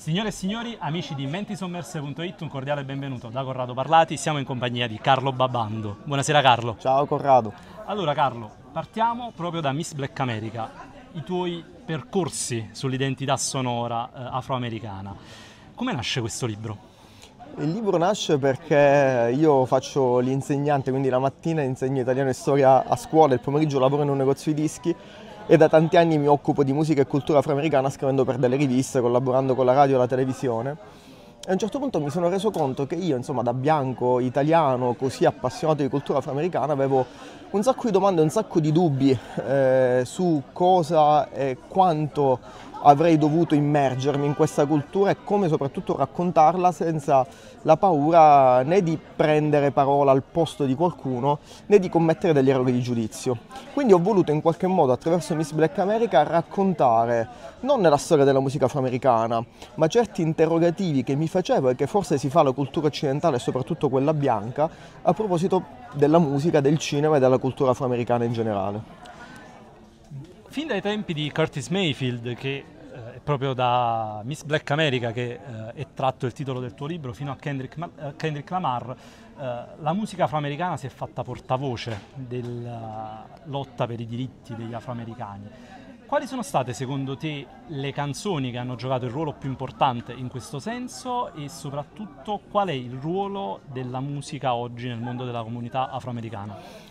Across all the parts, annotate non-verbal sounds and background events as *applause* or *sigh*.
Signore e signori, amici di mentisommerse.it, un cordiale benvenuto da Corrado Parlati, siamo in compagnia di Carlo Babando. Buonasera Carlo. Ciao Corrado. Allora Carlo, partiamo proprio da Miss Black America, i tuoi percorsi sull'identità sonora eh, afroamericana. Come nasce questo libro? Il libro nasce perché io faccio l'insegnante, quindi la mattina insegno italiano e storia a scuola, il pomeriggio lavoro in un negozio di dischi e da tanti anni mi occupo di musica e cultura afroamericana scrivendo per delle riviste, collaborando con la radio e la televisione. E a un certo punto mi sono reso conto che io, insomma, da bianco italiano, così appassionato di cultura afroamericana, avevo un sacco di domande, un sacco di dubbi eh, su cosa e quanto avrei dovuto immergermi in questa cultura e come soprattutto raccontarla senza la paura né di prendere parola al posto di qualcuno né di commettere degli errori di giudizio. Quindi ho voluto in qualche modo attraverso Miss Black America raccontare non la storia della musica afroamericana, ma certi interrogativi che mi facevo e che forse si fa la cultura occidentale e soprattutto quella bianca a proposito della musica, del cinema e della cultura afroamericana in generale. Fin dai tempi di Curtis Mayfield, che eh, è proprio da Miss Black America che eh, è tratto il titolo del tuo libro, fino a Kendrick, eh, Kendrick Lamar, eh, la musica afroamericana si è fatta portavoce della lotta per i diritti degli afroamericani. Quali sono state secondo te le canzoni che hanno giocato il ruolo più importante in questo senso e soprattutto qual è il ruolo della musica oggi nel mondo della comunità afroamericana?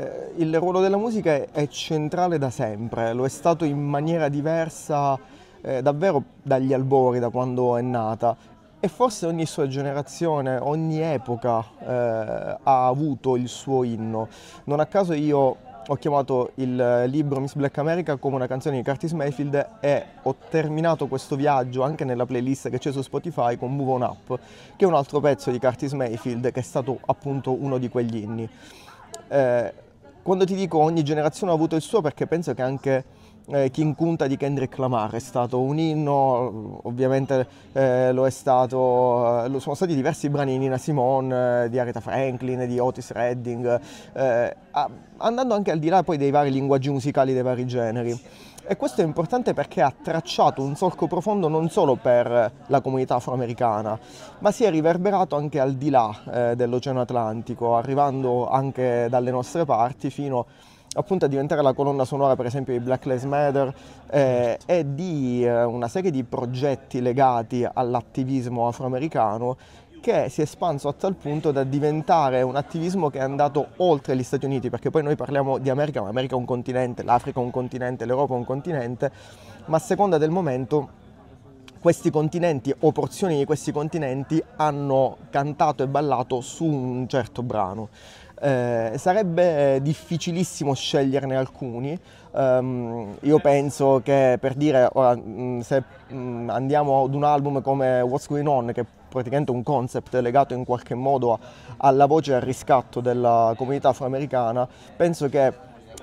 Eh, il ruolo della musica è centrale da sempre, lo è stato in maniera diversa eh, davvero dagli albori, da quando è nata e forse ogni sua generazione, ogni epoca eh, ha avuto il suo inno. Non a caso io ho chiamato il libro Miss Black America come una canzone di Curtis Mayfield e ho terminato questo viaggio anche nella playlist che c'è su Spotify con Move On Up, che è un altro pezzo di Curtis Mayfield che è stato appunto uno di quegli inni. Eh, quando ti dico ogni generazione ha avuto il suo perché penso che anche eh, King Kunta di Kendrick Lamar è stato un inno, ovviamente eh, lo è stato, eh, lo sono stati diversi brani di Nina Simone, eh, di Aretha Franklin, di Otis Redding, eh, andando anche al di là poi dei vari linguaggi musicali dei vari generi. E questo è importante perché ha tracciato un solco profondo non solo per la comunità afroamericana, ma si è riverberato anche al di là eh, dell'Oceano Atlantico, arrivando anche dalle nostre parti fino appunto a diventare la colonna sonora per esempio di Black Lives Matter eh, e di eh, una serie di progetti legati all'attivismo afroamericano che si è espanso a tal punto da diventare un attivismo che è andato oltre gli Stati Uniti, perché poi noi parliamo di America, ma America è un continente, l'Africa è un continente, l'Europa è un continente, ma a seconda del momento questi continenti o porzioni di questi continenti hanno cantato e ballato su un certo brano. Eh, sarebbe difficilissimo sceglierne alcuni. Um, io penso che per dire, ora, se andiamo ad un album come What's Going On, che praticamente un concept legato in qualche modo alla voce e al riscatto della comunità afroamericana, penso che,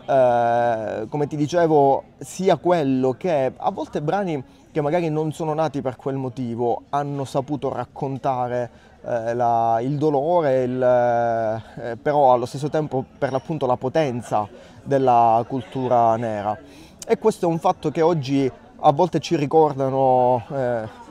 eh, come ti dicevo, sia quello che a volte brani che magari non sono nati per quel motivo hanno saputo raccontare eh, la, il dolore, il, eh, però allo stesso tempo per l'appunto la potenza della cultura nera. E questo è un fatto che oggi a volte ci ricordano eh,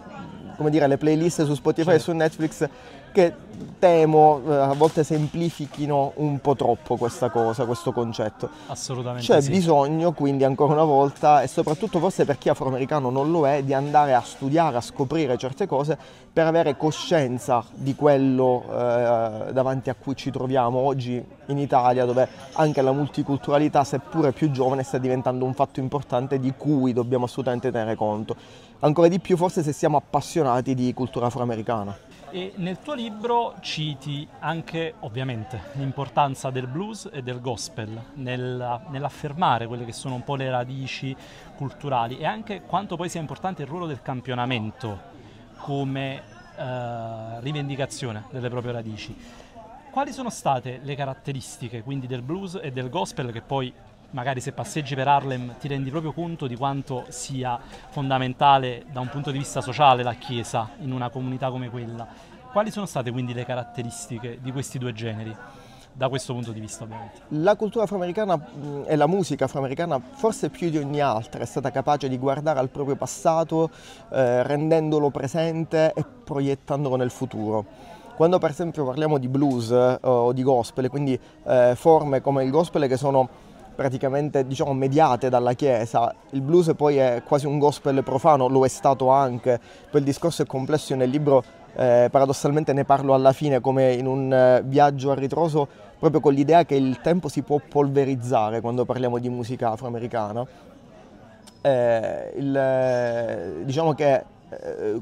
come dire, le playlist su Spotify e su Netflix che temo eh, a volte semplifichino un po' troppo questa cosa, questo concetto. Assolutamente. C'è sì. bisogno quindi ancora una volta e soprattutto forse per chi afroamericano non lo è di andare a studiare, a scoprire certe cose per avere coscienza di quello eh, davanti a cui ci troviamo oggi in Italia dove anche la multiculturalità seppure più giovane sta diventando un fatto importante di cui dobbiamo assolutamente tenere conto. Ancora di più forse se siamo appassionati di cultura afroamericana. E nel tuo libro citi anche, ovviamente, l'importanza del blues e del gospel nel, nell'affermare quelle che sono un po' le radici culturali e anche quanto poi sia importante il ruolo del campionamento come eh, rivendicazione delle proprie radici. Quali sono state le caratteristiche quindi del blues e del gospel che poi magari se passeggi per Harlem ti rendi proprio conto di quanto sia fondamentale da un punto di vista sociale la Chiesa in una comunità come quella. Quali sono state quindi le caratteristiche di questi due generi? da questo punto di vista ovviamente. La cultura afroamericana e la musica afroamericana forse più di ogni altra è stata capace di guardare al proprio passato eh, rendendolo presente e proiettandolo nel futuro. Quando per esempio parliamo di blues eh, o di gospel, quindi eh, forme come il gospel che sono praticamente diciamo, mediate dalla Chiesa. Il blues poi è quasi un gospel profano, lo è stato anche, il discorso è complesso, nel libro eh, paradossalmente ne parlo alla fine come in un eh, viaggio a ritroso, proprio con l'idea che il tempo si può polverizzare quando parliamo di musica afroamericana. Eh, il, eh, diciamo che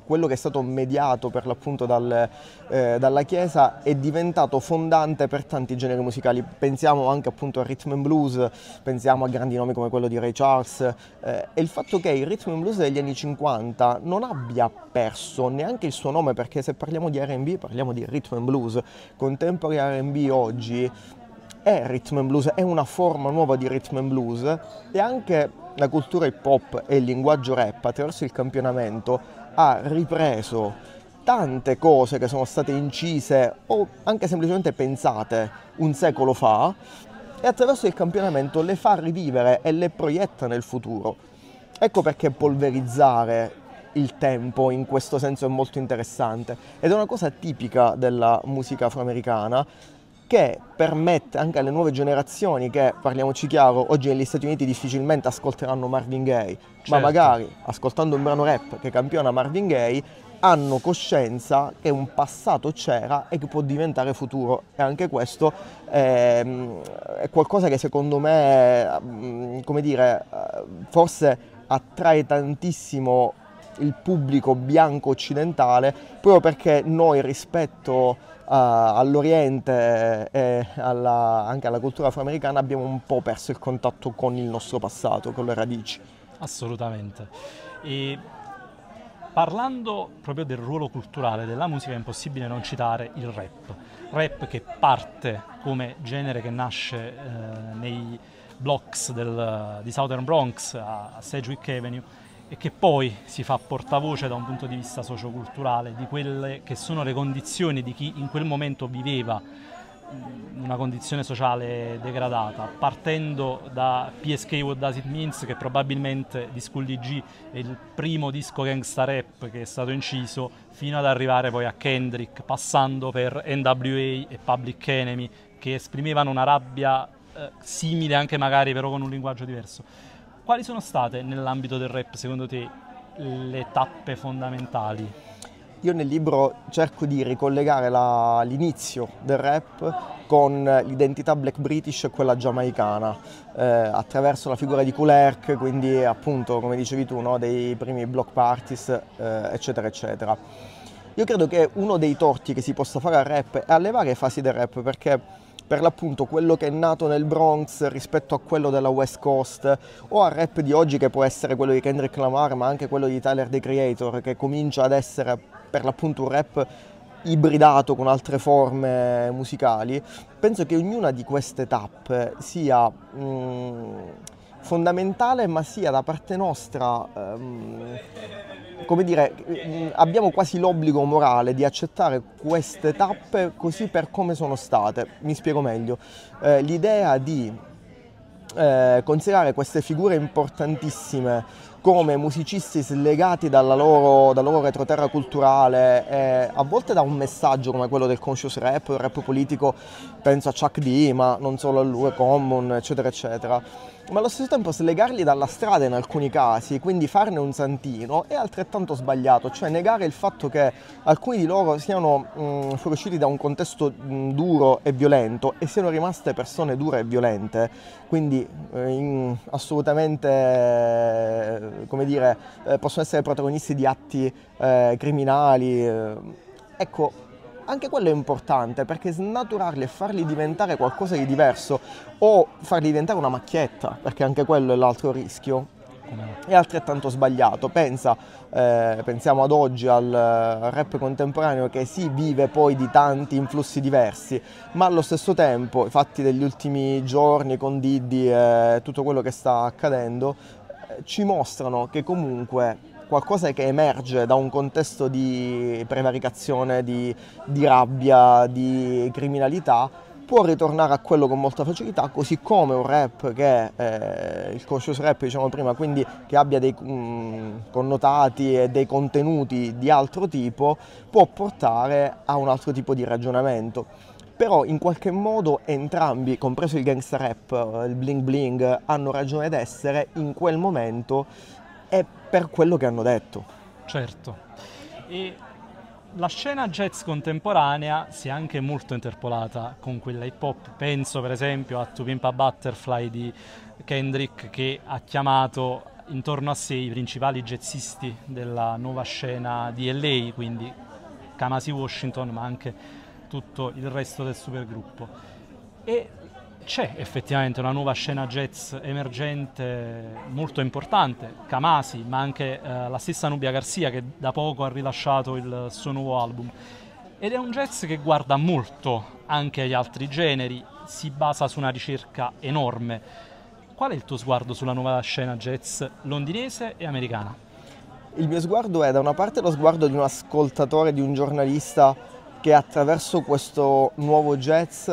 quello che è stato mediato per l'appunto dal, eh, dalla Chiesa è diventato fondante per tanti generi musicali. Pensiamo anche appunto al rhythm and blues, pensiamo a grandi nomi come quello di Ray Charles eh, e il fatto che il rhythm and blues degli anni 50 non abbia perso neanche il suo nome perché se parliamo di R&B parliamo di rhythm and blues, contemporary R&B oggi è rhythm and blues, è una forma nuova di rhythm and blues e anche la cultura hip hop e il linguaggio rap attraverso il campionamento ha ripreso tante cose che sono state incise o anche semplicemente pensate un secolo fa e attraverso il campionamento le fa rivivere e le proietta nel futuro. Ecco perché polverizzare il tempo in questo senso è molto interessante ed è una cosa tipica della musica afroamericana che permette anche alle nuove generazioni che, parliamoci chiaro, oggi negli Stati Uniti difficilmente ascolteranno Marvin Gaye, certo. ma magari ascoltando un brano rap che campiona Marvin Gaye hanno coscienza che un passato c'era e che può diventare futuro e anche questo è, è qualcosa che secondo me, mm, come dire, eh, forse attrae tantissimo il pubblico bianco occidentale proprio perché noi rispetto all'Oriente e alla, anche alla cultura afroamericana abbiamo un po' perso il contatto con il nostro passato, con le radici. Assolutamente. E parlando proprio del ruolo culturale della musica è impossibile non citare il rap. Rap che parte come genere che nasce eh, nei blocks del, di Southern Bronx a, a Sedgwick Avenue e che poi si fa portavoce da un punto di vista socioculturale di quelle che sono le condizioni di chi in quel momento viveva una condizione sociale degradata, partendo da PSK What Does It Means, che probabilmente di School DG è il primo disco gangsta rap che è stato inciso, fino ad arrivare poi a Kendrick, passando per NWA e Public Enemy, che esprimevano una rabbia eh, simile anche magari però con un linguaggio diverso. Quali sono state nell'ambito del rap secondo te le tappe fondamentali? Io nel libro cerco di ricollegare la, l'inizio del rap con l'identità black british e quella giamaicana, eh, attraverso la figura di Kulerk, quindi appunto come dicevi tu, no, dei primi block parties, eh, eccetera, eccetera. Io credo che uno dei torti che si possa fare al rap è alle varie fasi del rap, perché per l'appunto quello che è nato nel Bronx rispetto a quello della West Coast o al rap di oggi che può essere quello di Kendrick Lamar ma anche quello di Tyler the Creator che comincia ad essere per l'appunto un rap ibridato con altre forme musicali, penso che ognuna di queste tappe sia mh, mm, fondamentale ma sia da parte nostra um, come dire, abbiamo quasi l'obbligo morale di accettare queste tappe così per come sono state. Mi spiego meglio. Eh, l'idea di eh, considerare queste figure importantissime come musicisti slegati loro, dalla loro retroterra culturale, eh, a volte da un messaggio come quello del conscious rap, il rap politico, penso a Chuck D, ma non solo a lui, Common, eccetera, eccetera ma allo stesso tempo slegarli dalla strada in alcuni casi, quindi farne un santino, è altrettanto sbagliato, cioè negare il fatto che alcuni di loro siano mh, fuoriusciti da un contesto mh, duro e violento e siano rimaste persone dure e violente, quindi eh, in, assolutamente, eh, come dire, eh, possono essere protagonisti di atti eh, criminali. Eh. ecco, anche quello è importante perché snaturarli e farli diventare qualcosa di diverso o farli diventare una macchietta, perché anche quello è l'altro rischio, è altrettanto sbagliato. Pensa, eh, pensiamo ad oggi al rap contemporaneo che si vive poi di tanti influssi diversi, ma allo stesso tempo i fatti degli ultimi giorni con Diddy e tutto quello che sta accadendo eh, ci mostrano che comunque qualcosa che emerge da un contesto di prevaricazione, di, di rabbia, di criminalità, può ritornare a quello con molta facilità, così come un rap che è eh, il conscious rap, diciamo prima, quindi che abbia dei mh, mm, connotati e dei contenuti di altro tipo, può portare a un altro tipo di ragionamento. Però in qualche modo entrambi, compreso il gangsta rap, il bling bling, hanno ragione d'essere in quel momento e per quello che hanno detto. Certo. E la scena jazz contemporanea si è anche molto interpolata con quella hip hop. Penso per esempio a To Pimp Butterfly di Kendrick che ha chiamato intorno a sé i principali jazzisti della nuova scena di LA, quindi Kamasi Washington, ma anche tutto il resto del supergruppo. E c'è effettivamente una nuova scena jazz emergente molto importante, Kamasi, ma anche eh, la stessa Nubia Garcia che da poco ha rilasciato il suo nuovo album. Ed è un jazz che guarda molto anche agli altri generi, si basa su una ricerca enorme. Qual è il tuo sguardo sulla nuova scena jazz londinese e americana? Il mio sguardo è da una parte lo sguardo di un ascoltatore, di un giornalista che attraverso questo nuovo jazz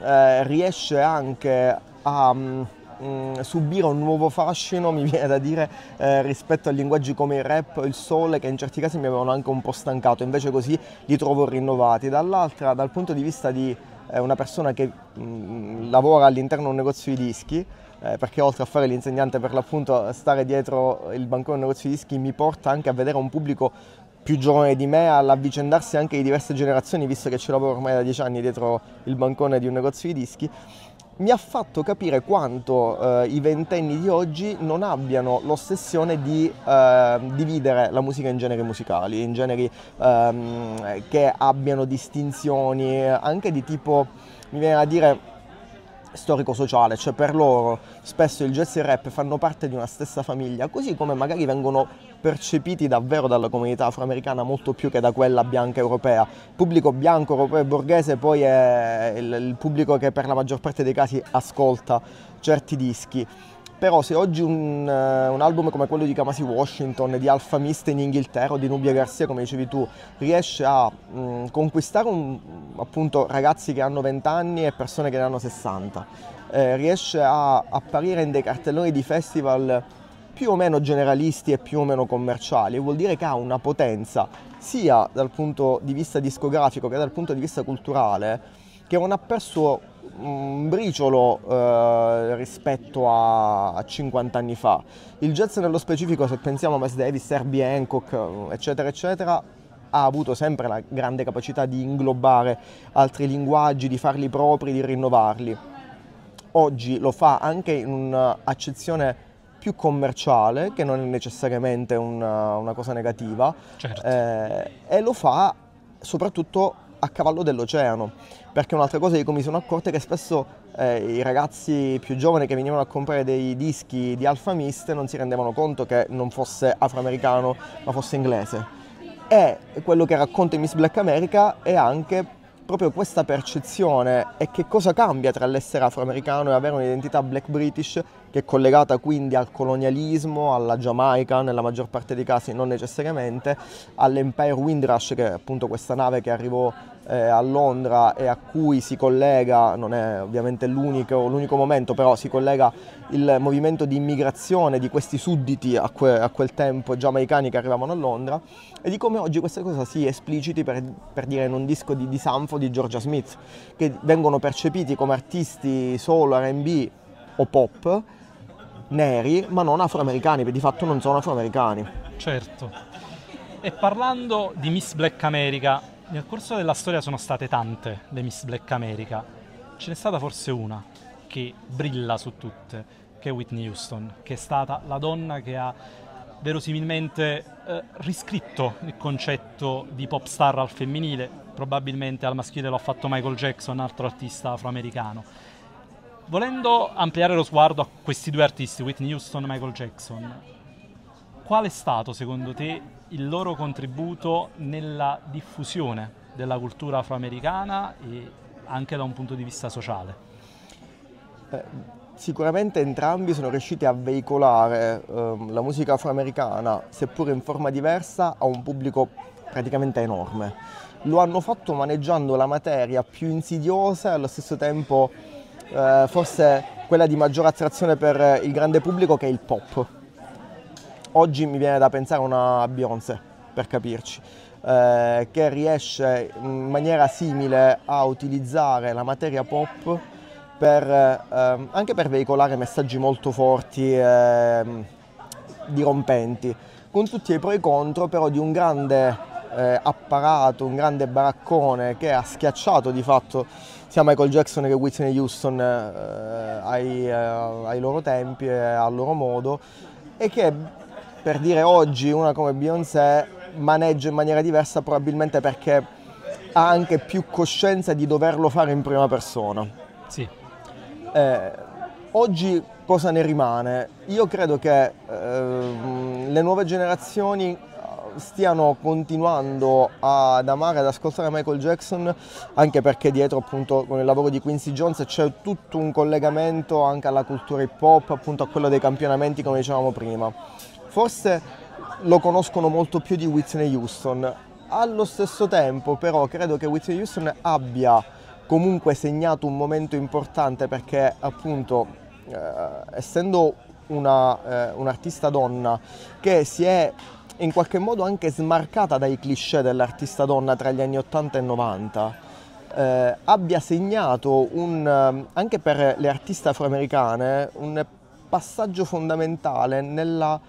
eh, riesce anche a mm, mm, subire un nuovo fascino, *laughs* mi viene da dire, eh, rispetto a linguaggi come il rap, il soul, che in certi casi mi avevano anche un po' stancato, invece così li trovo rinnovati. Dall'altra, dal punto di vista di eh, una persona che mh, mm, lavora all'interno di un negozio di dischi, eh, perché oltre a fare l'insegnante per l'appunto stare dietro il bancone del negozio di dischi mi porta anche a vedere un pubblico più giovane di me all'avvicendarsi anche di diverse generazioni, visto che ci lavoro ormai da dieci anni dietro il bancone di un negozio di dischi, mi ha fatto capire quanto eh, i ventenni di oggi non abbiano l'ossessione di eh, dividere la musica in generi musicali, in generi ehm, che abbiano distinzioni anche di tipo, mi viene a dire, storico-sociale, cioè per loro spesso il jazz e il rap fanno parte di una stessa famiglia, così come magari vengono percepiti davvero dalla comunità afroamericana molto più che da quella bianca europea. Il pubblico bianco, europeo e borghese poi è il, il pubblico che per la maggior parte dei casi ascolta certi dischi però se oggi un, uh, un, album come quello di Kamasi Washington, di Alfa Mist in Inghilterra o di Nubia Garcia, come dicevi tu, riesce a um, conquistare un, appunto, ragazzi che hanno 20 anni e persone che ne hanno 60, eh, riesce a apparire in dei cartelloni di festival più o meno generalisti e più o meno commerciali, vuol dire che ha una potenza sia dal punto di vista discografico che dal punto di vista culturale che non ha perso un briciolo eh, rispetto a, a, 50 anni fa. Il jazz nello specifico, se pensiamo a Miles Davis, Herbie Hancock, eccetera, eccetera, ha avuto sempre la grande capacità di inglobare altri linguaggi, di farli propri, di rinnovarli. Oggi lo fa anche in un'accezione più commerciale, che non è necessariamente una, una cosa negativa, certo. eh, e lo fa soprattutto a cavallo dell'oceano, perché un'altra cosa di cui mi sono accorto è che spesso eh, i ragazzi più giovani che venivano a comprare dei dischi di Alfa Mist non si rendevano conto che non fosse afroamericano ma fosse inglese. E quello che racconta Miss Black America è anche proprio questa percezione e che cosa cambia tra l'essere afroamericano e avere un'identità black british che è collegata quindi al colonialismo, alla Giamaica nella maggior parte dei casi, non necessariamente, all'Empire Windrush che è appunto questa nave che arrivò eh, a Londra e a cui si collega, non è ovviamente l'unico, l'unico, momento, però si collega il movimento di immigrazione di questi sudditi a, que, a, quel tempo giamaicani che arrivavano a Londra e di come oggi queste cose si espliciti per, per dire in un disco di, di Sanfo di Georgia Smith, che vengono percepiti come artisti solo RB o pop neri ma non afroamericani, perché di fatto non sono afroamericani. Certo. E parlando di Miss Black America, nel corso della storia sono state tante le Miss Black America. Ce n'è stata forse una che brilla su tutte, che è Whitney Houston, che è stata la donna che ha verosimilmente eh, riscritto il concetto di pop star al femminile, probabilmente al maschile lo ha fatto Michael Jackson, altro artista afroamericano. Volendo ampliare lo sguardo a questi due artisti, Whitney Houston e Michael Jackson, qual è stato secondo te il loro contributo nella diffusione della cultura afroamericana e anche da un punto di vista sociale? Eh, sicuramente entrambi sono riusciti a veicolare eh, la musica afroamericana, seppur in forma diversa, a un pubblico praticamente enorme. lo hanno fatto maneggiando la materia più insidiosa e allo stesso tempo eh, forse quella di maggior attrazione per il grande pubblico che è il pop. Oggi mi viene da pensare a una Beyoncé, per capirci, eh, che riesce in maniera simile a utilizzare la materia pop per, eh, anche per veicolare messaggi molto forti e dirompenti, con tutti i pro e i contro però di un grande eh, apparato, un grande baraccone che ha schiacciato di fatto sia Michael Jackson che Whitney Houston eh, ai, eh, ai, loro tempi e al loro modo e che per dire oggi una come Beyoncé maneggia in maniera diversa probabilmente perché ha anche più coscienza di doverlo fare in prima persona. Sì. Eh, oggi cosa ne rimane? Io credo che eh, le nuove generazioni stiano continuando ad amare, ad ascoltare Michael Jackson, anche perché dietro appunto con il lavoro di Quincy Jones c'è tutto un collegamento anche alla cultura hip hop, appunto a quello dei campionamenti come dicevamo prima. Forse lo conoscono molto più di Whitney Houston, allo stesso tempo però credo che Whitney Houston abbia comunque segnato un momento importante perché appunto eh, essendo una, eh, un'artista donna che si è in qualche modo anche smarcata dai cliché dell'artista donna tra gli anni 80 e 90, eh, abbia segnato un, eh, anche per le artiste afroamericane un passaggio fondamentale nella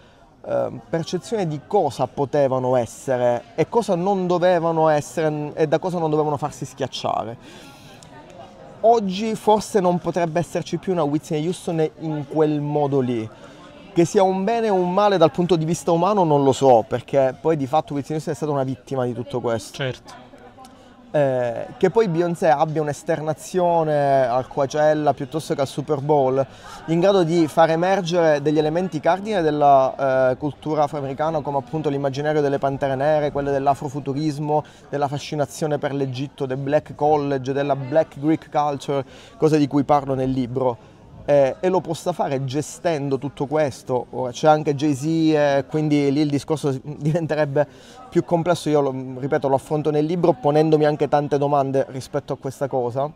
eh, percezione di cosa potevano essere e cosa non dovevano essere e da cosa non dovevano farsi schiacciare. Oggi forse non potrebbe esserci più una Whitney Houston in quel modo lì che sia un bene o un male dal punto di vista umano non lo so, perché poi di fatto Whitney Houston è stata una vittima di tutto questo. Certo. Eh, che poi Beyoncé abbia un'esternazione al Coachella piuttosto che al Super Bowl in grado di far emergere degli elementi cardine della eh, cultura afroamericana come appunto l'immaginario delle pantere nere, quelle dell'afrofuturismo, della fascinazione per l'Egitto, del black college, della black Greek culture, cose di cui parlo nel libro eh, e lo possa fare gestendo tutto questo. C'è anche Jay-Z, eh, quindi lì il discorso *laughs* diventerebbe più complesso. Io, lo, ripeto, lo affronto nel libro ponendomi anche tante domande rispetto a questa cosa.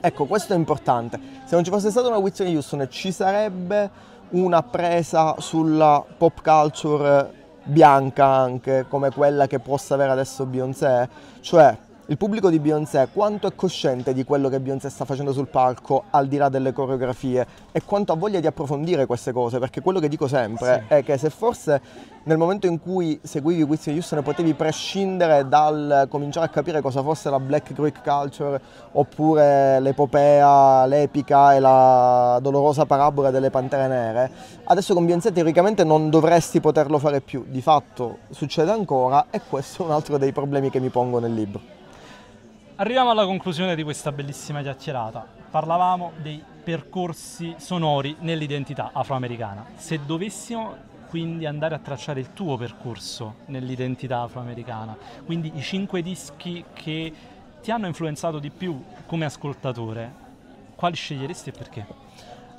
Ecco, questo è importante. Se non ci fosse stata una Whitney Houston, ci sarebbe una presa sulla pop culture bianca anche, come quella che possa avere adesso Beyoncé, cioè il pubblico di Beyoncé quanto è cosciente di quello che Beyoncé sta facendo sul palco al di là delle coreografie? E quanto ha voglia di approfondire queste cose? Perché quello che dico sempre sì. è che se forse nel momento in cui seguivi Whitney Houston potevi prescindere dal cominciare a capire cosa fosse la black Greek culture oppure l'epopea, l'epica e la dolorosa parabola delle pantere nere adesso con Beyoncé teoricamente non dovresti poterlo fare più. Di fatto succede ancora e questo è un altro dei problemi che mi pongo nel libro Arriviamo alla conclusione di questa bellissima chiacchierata. Parlavamo dei percorsi sonori nell'identità afroamericana. Se dovessimo quindi andare a tracciare il tuo percorso nell'identità afroamericana, quindi i cinque dischi che ti hanno influenzato di più come ascoltatore, quali sceglieresti e perché?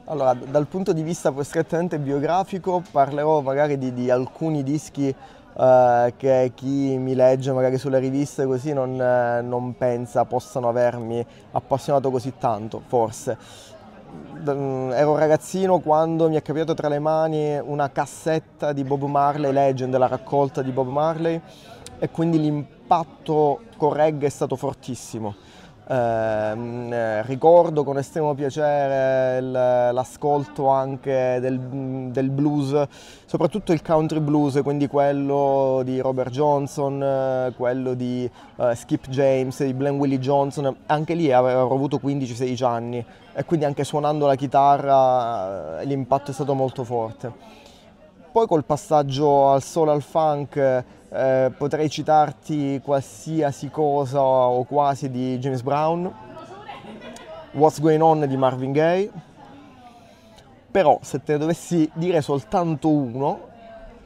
Allora, dal punto di vista strettamente biografico parlerò magari di, di alcuni dischi eh, che chi mi legge magari sulle riviste così non, eh, non pensa possano avermi appassionato così tanto, forse. Mm, ero un ragazzino quando mi è capitato tra le mani una cassetta di Bob Marley, Legend, la raccolta di Bob Marley e quindi l'impatto con reggae è stato fortissimo. Ehm, eh, ricordo con estremo piacere l'ascolto anche del, del, blues, soprattutto il country blues, quindi quello di Robert Johnson, eh, quello di uh, Skip James, di Glenn Willie Johnson, anche lì avevo avuto 15-16 anni e quindi anche suonando la chitarra eh, l'impatto è stato molto forte. Poi col passaggio al soul al funk eh, potrei citarti qualsiasi cosa o quasi di James Brown, What's Going On di Marvin Gaye, però se te ne dovessi dire soltanto uno,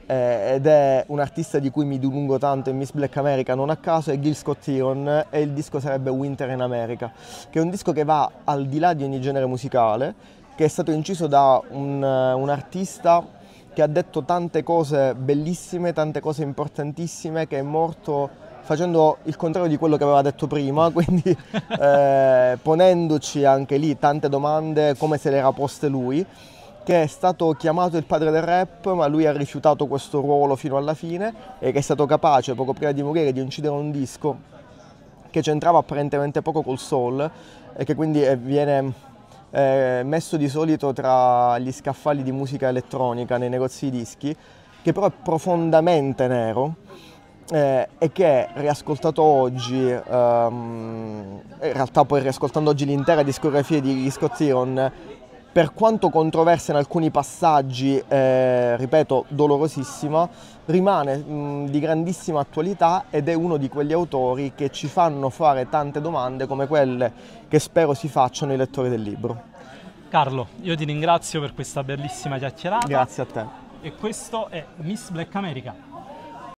eh, ed è un artista di cui mi dilungo tanto in Miss Black America, non a caso è Gil Scott Heron e il disco sarebbe Winter in America, che è un disco che va al di là di ogni genere musicale, che è stato inciso da un, un artista che ha detto tante cose bellissime, tante cose importantissime, che è morto facendo il contrario di quello che aveva detto prima, *laughs* quindi eh, ponendoci anche lì tante domande come se le era poste lui, che è stato chiamato il padre del rap, ma lui ha rifiutato questo ruolo fino alla fine e che è stato capace poco prima di morire di incidere un disco che c'entrava apparentemente poco col soul e che quindi eh, viene eh, messo di solito tra gli scaffali di musica elettronica nei negozi di dischi, che però è profondamente nero eh, e che riascoltato oggi, ehm, in realtà poi riascoltando oggi l'intera discografia di Scott Theron, per quanto controversa in alcuni passaggi, eh, ripeto, dolorosissima, rimane mh, di grandissima attualità ed è uno di quegli autori che ci fanno fare tante domande come quelle che spero si facciano i lettori del libro. Carlo, io ti ringrazio per questa bellissima chiacchierata. Grazie a te. E questo è Miss Black America.